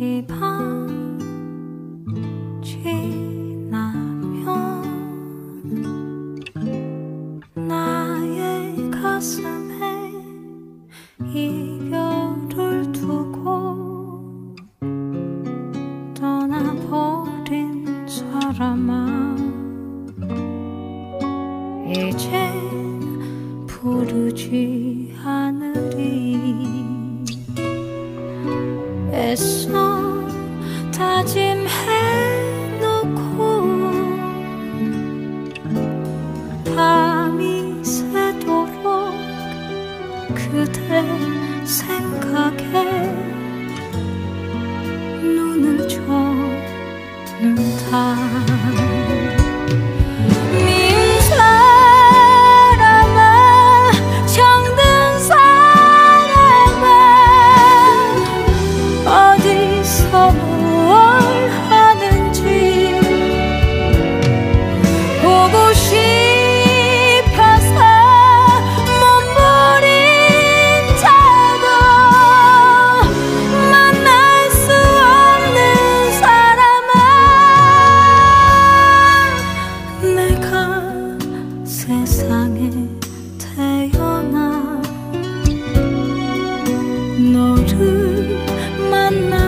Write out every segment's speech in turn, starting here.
이밤 지나면 이별을 두고 떠나버린 사람아 이젠 부르지 않으리. 다지 等他。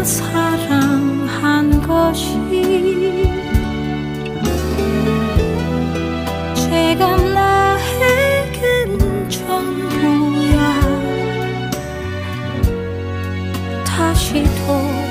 사랑한 것이 제가 나에겐 전부야. 다시 돌